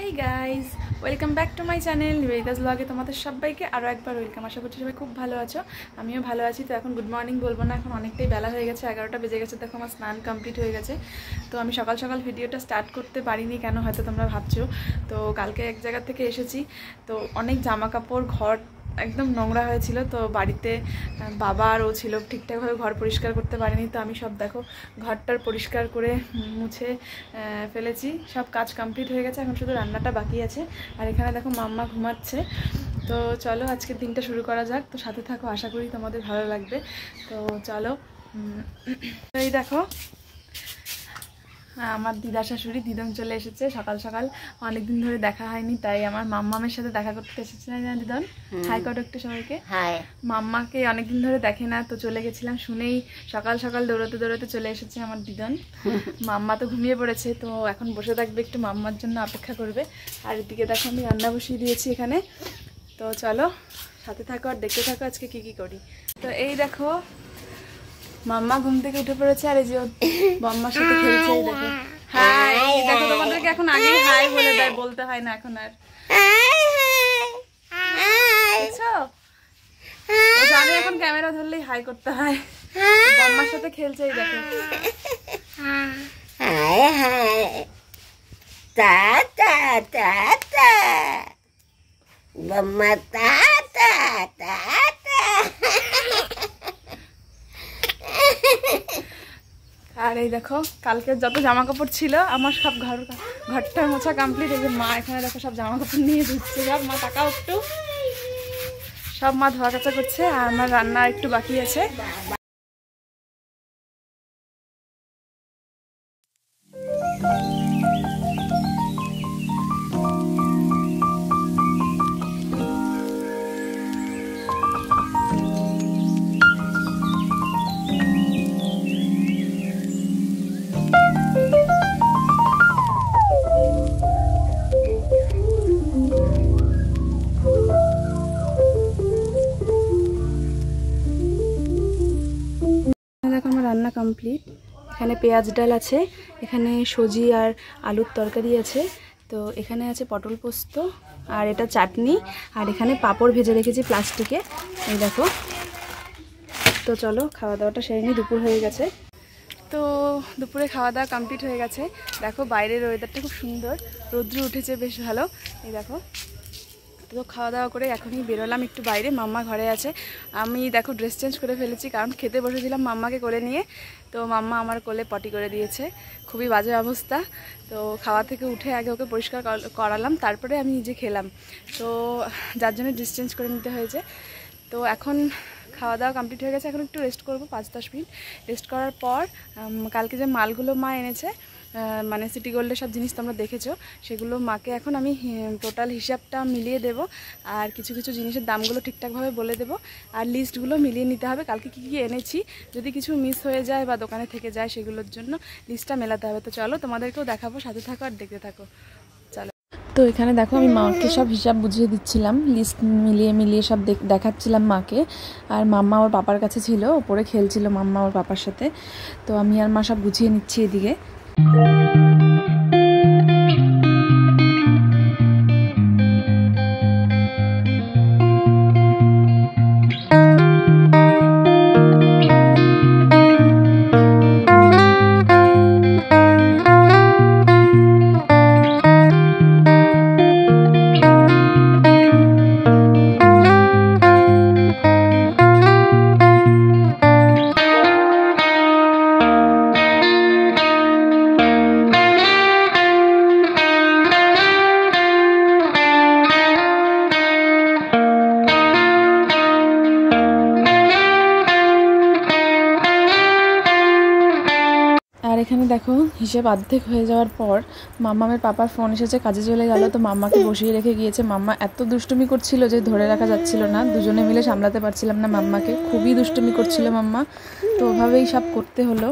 Hey guys welcome back to my channel রেগাজ ব্লগে তোমাদের সবাইকে আরও একবার ওয়েলকাম আশা করছি সবাই খুব ভালো আছো। আমিও ভালো আছি, তো এখন গুড মর্নিং বলব না, এখন অনেকটাই বেলা হয়ে গেছে, এগারোটা বেজে গেছে, দেখো আমার স্নান কমপ্লিট হয়ে গেছে। তো আমি সকাল সকাল ভিডিওটা স্টার্ট করতে পারিনি, কেন হয়তো তোমরা ভাবছ। তো কালকে এক জায়গা থেকে এসেছি, তো অনেক জামা কাপড় ঘর একদম নোংরা হয়েছিল, তো বাড়িতে বাবা আর ও ছিল, ঠিকঠাকভাবে ঘর পরিষ্কার করতে পারেনি, তো আমি সব দেখো, ঘরটার পরিষ্কার করে মুছে ফেলেছি, সব কাজ কমপ্লিট হয়ে গেছে, এখন শুধু রান্নাটা বাকি আছে, আর এখানে দেখো মাম্মা ঘুমাচ্ছে, তো চলো আজকের দিনটা শুরু করা যাক, তো সাথে থাকো, আশা করি তোমাদের ভালো লাগবে, তো চলো এই দেখো আমার দিদা শাশুড়ি দিদন চলে এসেছে সকাল সকাল। অনেকদিন ধরে দেখা হয়নি তাই আমার মাম্মামের সাথে দেখা করতে এসেছে না দিদন হাই করো একটু সবাইকে। হাই মাম্মাকে অনেকদিন ধরে দেখে না তো চলে গেছিলাম শুনেই সকাল সকাল দৌড়াতে দৌড়াতে চলে এসেছে আমার দিদন মাম্মা তো ঘুমিয়ে পড়েছে তো এখন বসে থাকবে একটু মাম্মার জন্য অপেক্ষা করবে। আর এদিকে দেখো আমি রান্না বসিয়ে দিয়েছি এখানে। তো চলো সাথে থাকো আর দেখতে থাকো আজকে কি কি করি। তো এই দেখো মাম্মা ঘুম থেকে উঠে পড়েছে আর এই যে ওর বম্মার সাথে খেলছে দেখো। হাই দেখো, তোমাদেরকে এখন আগেই হাই বলে দেয়, বলতে হয় না এখন আর। এখন ক্যামেরা ধরলেই হাই করতে হয়। বম্মার সাথে খেলছে, এই দেখো। বাম্মা তা তা তা তা আর এই দেখো কালকে যত জামা কাপড় ছিল, আমার সব ঘর ঘরটা মোছা কমপ্লিট এই যে মা এখানে দেখো সব জামা কাপড় নিয়ে ধুচ্ছে সব মা টাকা একটু। সব মা ধোয়া কাচা করছে, আর আমার রান্না একটু বাকি আছে। এখানে দেখো আমার রান্না কমপ্লিট এখানে পেঁয়াজ ডাল আছে, এখানে সজি আর আলুর তরকারি আছে। তো এখানে আছে পটল পোস্ত আর এটা চাটনি। আর এখানে পাঁপড় ভেজে রেখেছি প্লাস্টিকে। এই দেখো। তো চলো, খাওয়া দাওয়াটা সেরে নিই, দুপুর হয়ে গেছে। তো দুপুরে খাওয়া দাওয়া কমপ্লিট হয়ে গেছে। দেখো বাইরের ওয়েদারটা খুব সুন্দর। রৌদ্র উঠেছে, বেশ ভালো। এই দেখো। তো খাওয়া দাওয়া করে এখনই বেরোলাম একটু বাইরে, মাম্মা ঘরে আছে। আমি দেখো ড্রেস চেঞ্জ করে ফেলেছি, কারণ খেতে বসেছিলাম মাম্মাকে করে নিয়ে। তো মাম্মা আমার কোলে পটি করে দিয়েছে। খুবই বাজে অবস্থা। তো খাওয়া থেকে উঠে আগে ওকে পরিষ্কার করালাম, তারপরে আমি নিজে খেলাম। তো যার জন্য ড্রেস চেঞ্জ করে নিতে হয়েছে। তো এখন খাওয়া দাওয়া কমপ্লিট হয়ে গেছে, এখন একটু রেস্ট করব, পাঁচ দশ মিনিট। রেস্ট করার পর কালকে যে মালগুলো মা এনেছে মানে সিটি গোল্ডের সব জিনিস তোমরা দেখেছ, সেগুলো মাকে এখন আমি টোটাল হিসাবটা মিলিয়ে দেব, আর কিছু কিছু জিনিসের দামগুলো ঠিকঠাকভাবে বলে দেব, আর লিস্টগুলো মিলিয়ে নিতে হবে। কালকে কী কী এনেছি, যদি কিছু মিস হয়ে যায় বা দোকানে থেকে যায় সেগুলোর জন্য লিস্টটা মেলাতে হবে। তো চলো, তোমাদেরকেও দেখাবো, সাথে থাকো আর দেখতে থাকো। তো এখানে দেখো, আমি মাকে সব হিসাব বুঝিয়ে দিচ্ছিলাম লিস্ট মিলিয়ে মিলিয়ে সব দেখ- দেখাচ্ছিলাম মাকে, আর মাম্মা ওর পাপার কাছে ছিল, ওপরে খেলছিল মাম্মা ওর পাপার সাথে। তো আমি আর মা সব বুঝিয়ে নিচ্ছি এদিকে। Thank you. এখানে দেখো, হিসেব অর্ধেক হয়ে যাওয়ার পর মাম্মামের পাপার ফোন এসেছে, কাজে চলে গেল। তো মাম্মাকে বসিয়ে রেখে গিয়েছে। মাম্মা এত দুষ্টুমি করছিল যে ধরে রাখা যাচ্ছিল না। দুজনে মিলে সামলাতে পারছিলাম না মাম্মাকে খুবই দুষ্টুমি করছিল মাম্মা। তো ওভাবেই সব করতে হলো।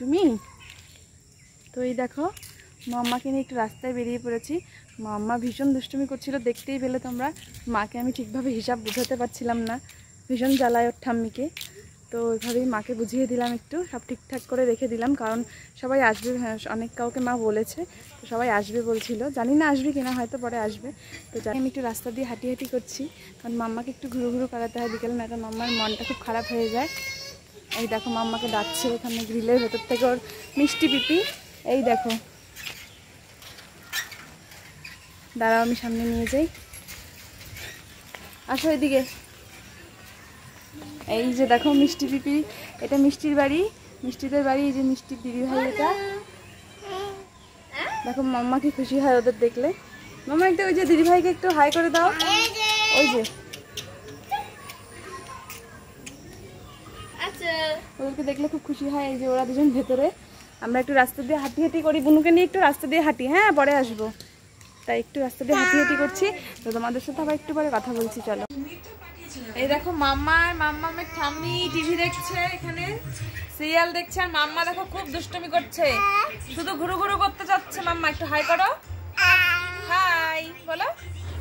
দুষ্টুমি তো এই দেখো মাম্মাকে নিয়ে একটু রাস্তায় বেরিয়ে পড়েছি। মাম্মা ভীষণ দুষ্টুমি করছিল দেখতেই পেলে তোমরা। মাকে আমি ঠিকভাবে হিসাব বোঝাতে পারছিলাম না। ভীষণ জ্বালায় ওর ঠাম্মিকে। তো ওইভাবেই মাকে বুঝিয়ে দিলাম একটু সব ঠিকঠাক করে রেখে দিলাম। কারণ সবাই আসবে হ্যাঁ, অনেক কাউকে মা বলেছে তো সবাই আসবে বলছিল। জানি না আসবে কিনা হয়তো পরে আসবে। তো যাই আমি একটু রাস্তা দিয়ে হাঁটি হাঁটি করছি। কারণ মাম্মাকে একটু ঘুরু ঘুরু করাতে হয় বিকেলে না মাম্মার মনটা খুব খারাপ হয়ে যায়। এই দেখো, মাম্মাকে ডাকছে এখানে গ্রিলের ভেতর থেকে ওর মিষ্টি পিপি। এই দেখো। দাঁড়াও, আমি সামনে নিয়ে যাই। আসো এদিকে। এই যে দেখো, মিষ্টি পিপি। এটা মিষ্টির বাড়ি। মিষ্টিদের বাড়ি, এই যে মিষ্টির দিদি ভাই এটা। দেখো মাম্মা কি খুশি হয় ওদের দেখলে। মাম্মা, একটু ওই যে দিদি ভাইকে একটু হাই করে দাও। ওই যে। ওদেরকে দেখলে খুব খুশি হয় এই যে ওরা দুজন ভেতরে। আমরা একটু রাস্তা দিয়ে হাঁটি হাঁটি করি। বুনুকে নিয়ে একটু রাস্তা দিয়ে হাঁটি। হ্যাঁ পরে আসব। তাই একটু রাস্তা দিয়ে হাঁটি হাঁটি করছি। তো তোমাদের সাথে আবার একটু পরে কথা বলছি, চলো। এই দেখো, মাম্মা আর মাম্মামের ঠাম্মি টিভি দেখছে এখানে। সিরিয়াল দেখছে আর মাম্মা দেখো খুব দুষ্টুমি করছে। শুধু ঘুরু ঘুরু করতে চাচ্ছে মাম্মা। একটু হাই করো। হাই, বলো।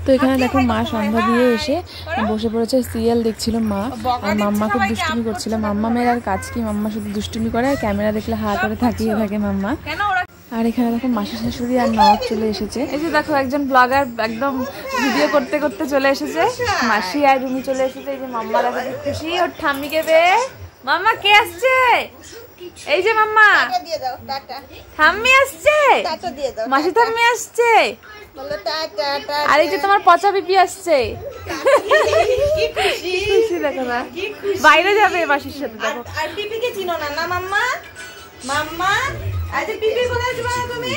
তো এখানে দেখো মা সন্ধ্যা দিয়ে এসে বসে পড়েছে, সিরিয়াল দেখছিল মা। আর মাম্মা খুব দুষ্টুমি করছিল। মাম্মা মেয়ের আর কাজ কি? মাম্মা শুধু দুষ্টুমি করে আর ক্যামেরা দেখলে হা করে থাকিয়ে থাকে মাম্মা। আর এখানে দেখো মাসি শাশুড়ি আর নবাব চলে এসেছে। এই যে দেখো একজন ব্লগার একদম ভিডিও করতে করতে চলে এসেছে। মাসি আর রুমি চলে এসেছে। এই যে মাম্মা দেখো কি খুশি। ওর ঠাম্মিকে পেয়ে মাম্মা কে আসছে? এই যে মাম্মা। দিয়ে দাও টাটা ঠাম্মি আসছে? টাটা মাসি থাম্মি আসছে? আর এই যে তোমার পচা পিপি আসছে। খুশি। দেখো না। বাইরে যাবে মাসির সাথে দেখো। আর পিপিকে চিনো না না মাম্মা? মাম্মা? আজ পিপি কোথায় তুমি?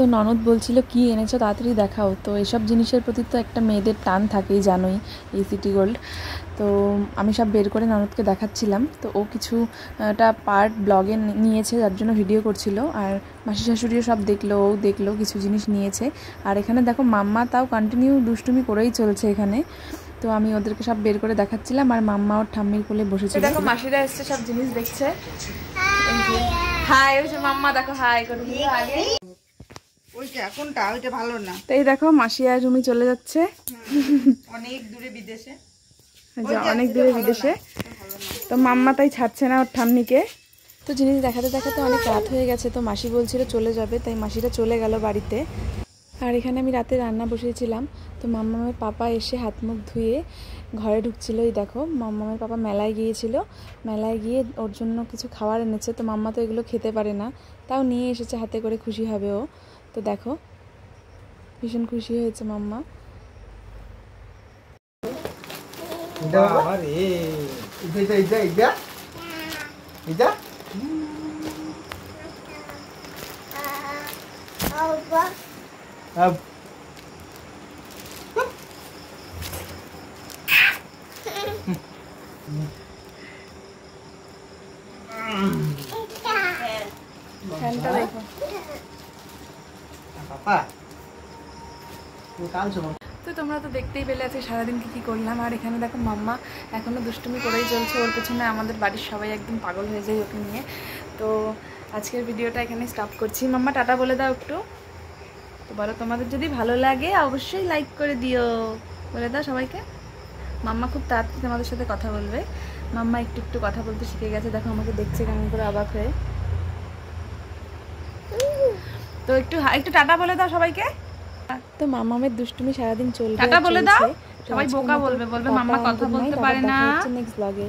তো ননদ বলছিল, কি এনেছো? তাড়াতাড়ি দেখাও। তো এসব জিনিসের প্রতি তো একটা মেয়েদের টান থাকেই, জানোই, এই সিটি গোল্ড তো আমি সব বের করে ননদকে দেখাচ্ছিলাম। তো ও কিছু একটা পার্ট ব্লগে নিয়েছে, যার জন্য ভিডিও করছিল। আর মাসি শাশুড়িও সব দেখল, ও দেখল, কিছু জিনিস নিয়েছে। আর এখানে দেখো, মাম্মা তাও কন্টিনিউ দুষ্টুমি করেই চলছে এখানে। তো আমি ওদেরকে সব বের করে দেখাচ্ছিলাম, আর মাম্মা ওর ঠাম্মির কোলে বসেছিল। দেখো, মাসিরা এসছে, সব জিনিস দেখছে। হাই ওই যে মাম্মা, দেখো হাই করে ওইটা কোনটা? ওইটা ভালো না। তো দেখো মাসি আর রুমি চলে যাচ্ছে। অনেক দূরে বিদেশে। অনেক দূরে বিদেশে। তো মাম্মা তাই ছাড়ছে না ওর ঠাম্মিকে। তো জিনিস দেখাতে দেখাতে অনেক রাত হয়ে গেছে তো মাসি বলছিল চলে যাবে তাই মাসিটা চলে গেল বাড়িতে। আর এখানে আমি রাতে রান্না বসিয়েছিলাম তো মাম্মামের পাপা এসে হাত মুখ ধুয়ে ঘরে ঢুকছিল এই দেখো মাম্মামের পাপা মেলায় গিয়েছিল মেলায় গিয়ে ওর জন্য কিছু খাবার এনেছে তো মাম্মা তো এগুলো খেতে পারে না তাও নিয়ে এসেছে হাতে করে খুশি হবে ও তো দেখো ভীষণ খুশি হয়েছে মাম্মা বাবারে তো তোমরা তো দেখতেই পেলে আজকে সারাদিন কি কি করলাম। আর এখানে দেখো মাম্মা এখনও দুষ্টুমি করেই চলছে। ওর পেছনে আমাদের বাড়ির সবাই একদম পাগল হয়ে যায় ওকে নিয়ে। তো আজকের ভিডিওটা এখানে স্টপ করছি। মাম্মা টাটা বলে দাও একটু। তো বলো তোমাদের যদি ভালো লাগে অবশ্যই লাইক করে দিও। বলে দাও সবাইকে। মাম্মা খুব তাড়াতাড়ি তোমাদের সাথে কথা বলবে। মাম্মা একটু একটু কথা বলতে শিখে গেছে। দেখো আমাকে দেখছে কেমন করে অবাক হয়ে। তো একটু একটু টাটা বলে দাও সবাইকে। তো মামামের দুষ্টুমি সারাদিন চলবে টাটা বলে দাও। সবাই বোকা বলবে, বলবে মাম্মা কথা বলতে পারে না। নেক্সট ব্লগে